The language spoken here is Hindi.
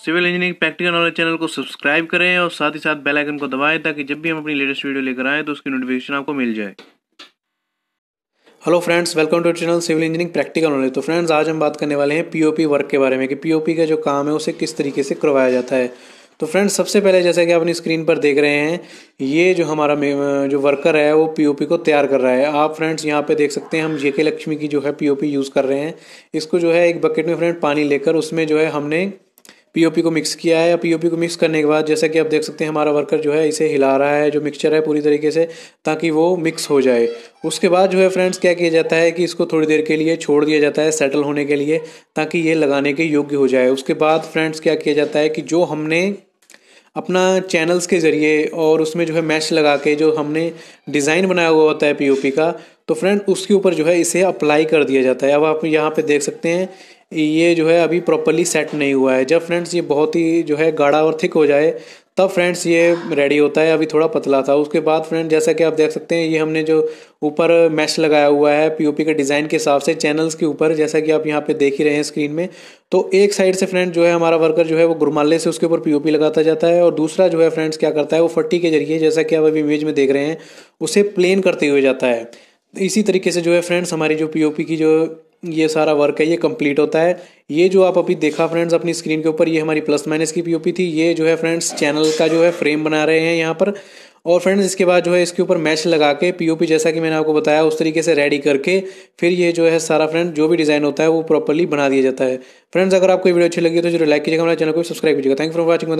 Civil engineering practical knowledge channel को सब्सक्राइब करें और साथ ही साथ बेल आइकन को दबाएँ ताकि जब भी हम अपनी लेटेस्ट वीडियो लेकर आएँ तो उसकी नोटिफिकेशन आपको मिल जाए। Hello friends welcome to channel civil engineering practical knowledge. तो फ्रेंड्स आज हम बात करने वाले हैं पीओपी वर्क के बारे में कि पीओपी का जो काम है उसे किस तरीके से करवाया जाता है। तो फ्रेंड्स सबसे पहले जैसा कि आप अपनी स्क्रीन पर देख रहे हैं, ये जो हमारा जो वर्कर है, वो पीओपी को तैयार कर रहा है। आप फ्रेंड्स यहाँ पे देख सकते हैं हम जेके लक्ष्मी की जो है पीओपी यूज़ कर रहे हैं। इसको जो है एक बकेट में फ्रेंड पानी लेकर उसमें जो है हमने पीओपी को मिक्स किया है पीओपी को मिक्स करने के बाद जैसा कि आप देख सकते हैं हमारा वर्कर जो है इसे हिला रहा है, जो मिक्सचर है पूरी तरीके से ताकि वो मिक्स हो जाए। उसके बाद जो है फ्रेंड्स क्या किया जाता है कि इसको थोड़ी देर के लिए छोड़ दिया जाता है सेटल होने के लिए ताकि ये लगाने के योग्य हो जाए। उसके बाद फ्रेंड्स क्या किया जाता है कि जो हमने अपना चैनल्स के ज़रिए और उसमें जो है मैच लगा के जो हमने डिज़ाइन बनाया हुआ होता है पीओपी का तो फ्रेंड उसके ऊपर जो है इसे अप्लाई कर दिया जाता है। अब आप यहाँ पे देख सकते हैं, ये जो है अभी प्रॉपरली सेट नहीं हुआ है। जब फ्रेंड्स ये बहुत ही जो है गाढ़ा और थिक हो जाए तब फ्रेंड्स ये रेडी होता है, अभी थोड़ा पतला था। उसके बाद फ्रेंड जैसा कि आप देख सकते हैं, ये हमने जो ऊपर मैश लगाया हुआ है पीओपी के डिज़ाइन के हिसाब से चैनल्स के ऊपर, जैसा कि आप यहाँ पे देख ही रहे हैं स्क्रीन में। तो एक साइड से फ्रेंड जो है, हमारा वर्कर जो है, वो गुरमाले से उसके ऊपर पीओपी लगाता जाता है और दूसरा जो है फ्रेंड्स क्या करता है, वो फट्टी के ज़रिए, जैसा कि आप अभी इमेज में देख रहे हैं, उसे प्लेन करते हुए जाता है। इसी तरीके से जो है फ्रेंड्स हमारी जो पीओपी की जो ये सारा वर्क है, ये कंप्लीट होता है। ये जो आप अभी देखा फ्रेंड्स अपनी स्क्रीन के ऊपर, ये हमारी प्लस माइनस की पीओपी थी। ये जो है फ्रेंड्स चैनल का जो है फ्रेम बना रहे हैं यहाँ पर। और फ्रेंड्स इसके बाद जो है इसके ऊपर मैच लगा के पीओपी जैसा कि मैंने आपको बताया, उस तरीके से रेडी करके फिर ये जो है सारा फ्रेंड जो भी डिज़ाइन होता है, वो प्रॉपरली बना दिया जाता है। फ्रेंड्स अगर आपको वीडियो अच्छी लगी तो जो लाइक कीजिएगा, हमारे चैनल को सब्सक्राइब कीजिएगा। Thank for watching